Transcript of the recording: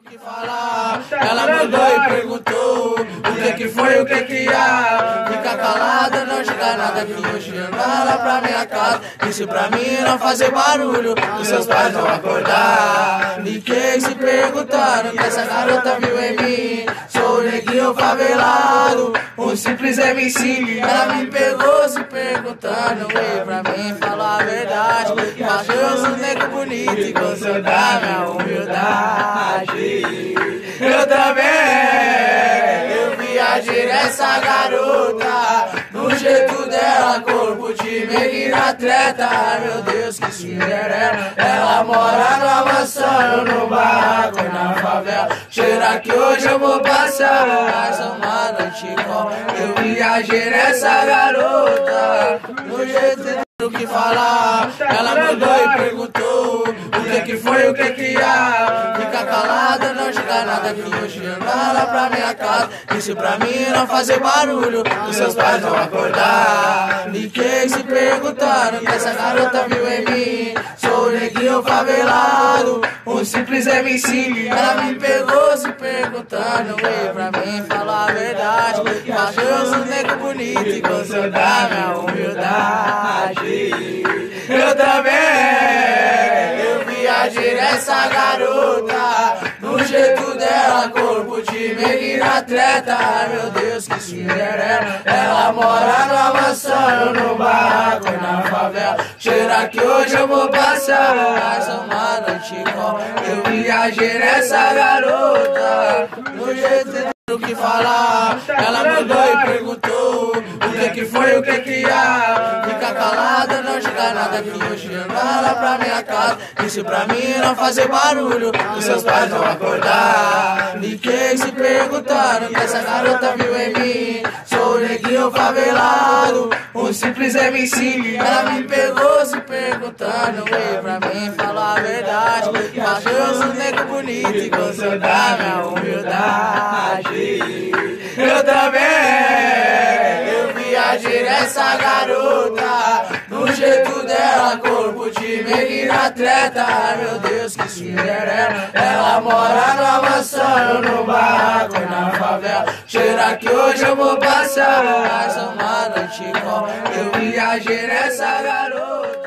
Que falar? Ela mandou e perguntou o que que foi, o que que há. Fica calada, não diga nada que hoje anda lá pra minha casa. Disse pra mim não fazer barulho, os seus pais vão acordar. Fiquei se perguntando que essa garota viu em mim. Sou o neguinho favelado, um simples MC. Ela me pegou se perguntando, e pra mim falar a verdade. Mas eu sou nego bonito e gosto da minha humildade. Nessa garota. No jeito dela, corpo de menina atleta. Ai meu Deus, que Cinderela. Ela mora na mansão, no barraco, na favela. Cheira que hoje eu vou passar mais uma noite com. Eu viajei nessa garota. No jeito do que falar. Ela mandou e perguntou o que que foi, o que que há. Nada que hoje anda lá pra minha casa. Disse pra mim não fazer barulho, os seus pais vão acordar. Fiquei se perguntando que essa garota viu em mim. Sou neguinho favelado, um simples MC. Ela me pegou se perguntando, e pra mim falar a verdade. Mas eu sou nego bonito e gosto da minha humildade. Eu também, eu viajei nessa garota. No jeito dela, corpo de menina atleta. Ai meu Deus, que Cinderela. Ela mora na mansão, no barraco, na favela. Cheira que hoje eu vou passar mais uma noite com. Eu viajei nessa garota. No jeito do que falar. Ela mandou e perguntou que que foi, o que que há. Fica calada, não diga nada que hoje anda lá pra minha casa. Disse pra mim não fazer barulho, os seus pais vão acordar. Fiquei se perguntando que essa garota viu em mim. Sou neguinho favelado, um simples MC. Ela me pegou se perguntando, e pra mim falar a verdade. Mas eu sou nego bonito e da minha humildade. Viajei nessa garota. No jeito dela, corpo de menina atleta. Meu Deus, que Cinderela. Ela mora na mansão, no barraco, na favela. Cheira que hoje eu vou passar mais uma noite com. Eu viajei nessa garota.